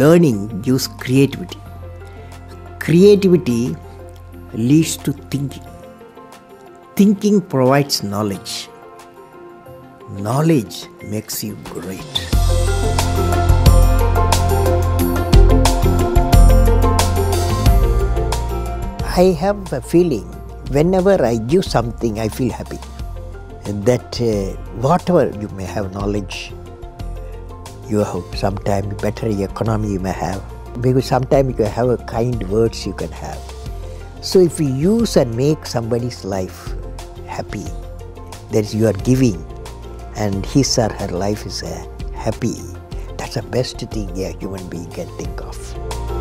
learning gives creativity. Creativity leads to thinking. Thinking provides knowledge. Knowledge makes you great. I have a feeling whenever I give something, I feel happy. That uh, whatever you may have knowledge, you have sometimes better economy you may have. Because sometimes you have a kind words you can have. So if you use and make somebody's life happy, that is you are giving, and his or her life is uh, happy. That's the best thing a human being can think of.